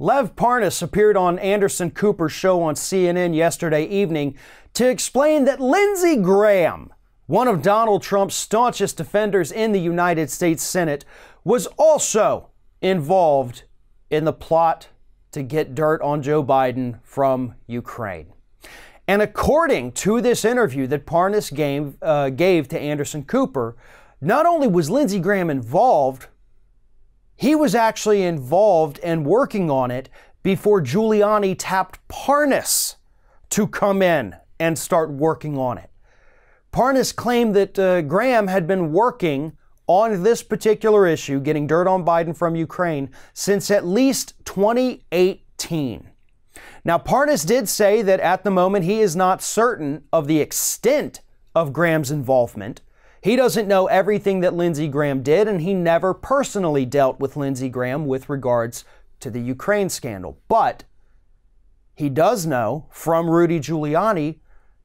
Lev Parnas appeared on Anderson Cooper's show on CNN yesterday evening to explain that Lindsey Graham, one of Donald Trump's staunchest defenders in the United States Senate, was also involved in the plot to get dirt on Joe Biden from Ukraine. And according to this interview that Parnas gave, uh, gave to Anderson Cooper, not only was Lindsey Graham involved, he was actually involved and working on it before Giuliani tapped Parnas to come in and start working on it. Parnas claimed that uh, Graham had been working on this particular issue, getting dirt on Biden from Ukraine, since at least 2018. Now, Parnas did say that at the moment he is not certain of the extent of Graham's involvement. He doesn't know everything that Lindsey Graham did, and he never personally dealt with Lindsey Graham with regards to the Ukraine scandal. But he does know from Rudy Giuliani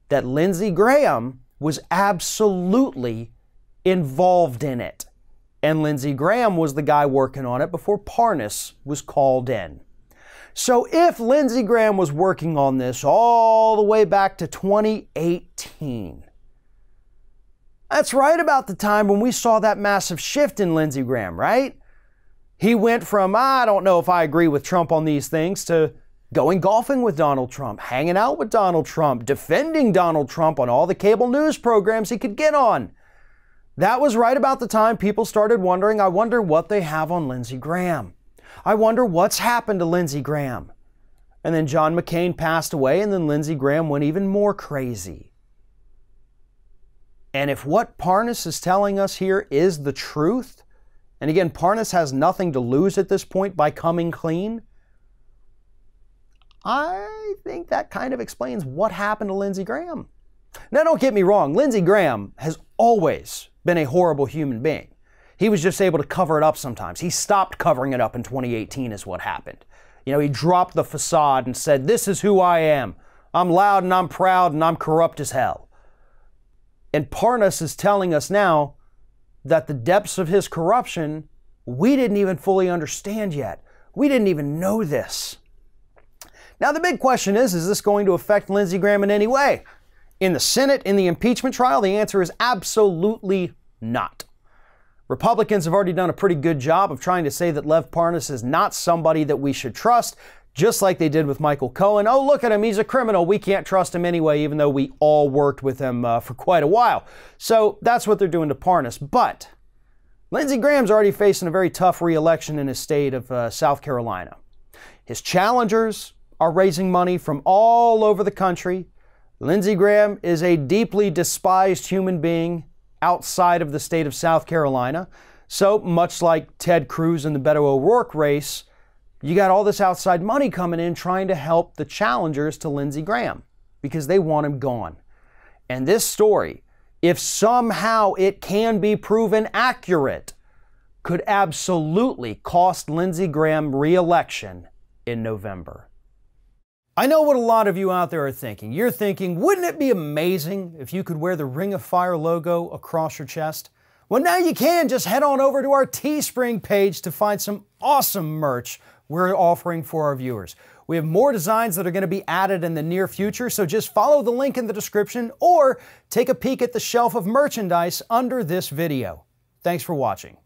that Lindsey Graham was absolutely involved in it. And Lindsey Graham was the guy working on it before Parnas was called in. So if Lindsey Graham was working on this all the way back to 2018, that's right about the time when we saw that massive shift in Lindsey Graham, right? He went from, I don't know if I agree with Trump on these things, to going golfing with Donald Trump, hanging out with Donald Trump, defending Donald Trump on all the cable news programs he could get on. That was right about the time people started wondering, I wonder what they have on Lindsey Graham. I wonder what's happened to Lindsey Graham. And then John McCain passed away, and then Lindsey Graham went even more crazy. And if what Parnas is telling us here is the truth, and again, Parnas has nothing to lose at this point by coming clean, I think that kind of explains what happened to Lindsey Graham. Now, don't get me wrong, Lindsey Graham has always been a horrible human being. He was just able to cover it up sometimes. He stopped covering it up in 2018, is what happened. You know, he dropped the facade and said, This is who I am. I'm loud and I'm proud and I'm corrupt as hell. And Parnas is telling us now that the depths of his corruption we didn't even fully understand yet. We didn't even know this. Now, the big question is is this going to affect Lindsey Graham in any way? In the Senate, in the impeachment trial, the answer is absolutely not. Republicans have already done a pretty good job of trying to say that Lev Parnas is not somebody that we should trust just like they did with Michael Cohen. Oh, look at him, he's a criminal. We can't trust him anyway, even though we all worked with him uh, for quite a while. So that's what they're doing to Parnas. But Lindsey Graham's already facing a very tough reelection in his state of uh, South Carolina. His challengers are raising money from all over the country. Lindsey Graham is a deeply despised human being outside of the state of South Carolina. So, much like Ted Cruz in the Beto O'Rourke race, you got all this outside money coming in trying to help the challengers to Lindsey Graham because they want him gone. And this story, if somehow it can be proven accurate, could absolutely cost Lindsey Graham re-election in November. I know what a lot of you out there are thinking. You're thinking, wouldn't it be amazing if you could wear the Ring of Fire logo across your chest? Well, now you can. Just head on over to our Teespring page to find some awesome merch we're offering for our viewers. We have more designs that are going to be added in the near future, so just follow the link in the description or take a peek at the shelf of merchandise under this video. Thanks for watching.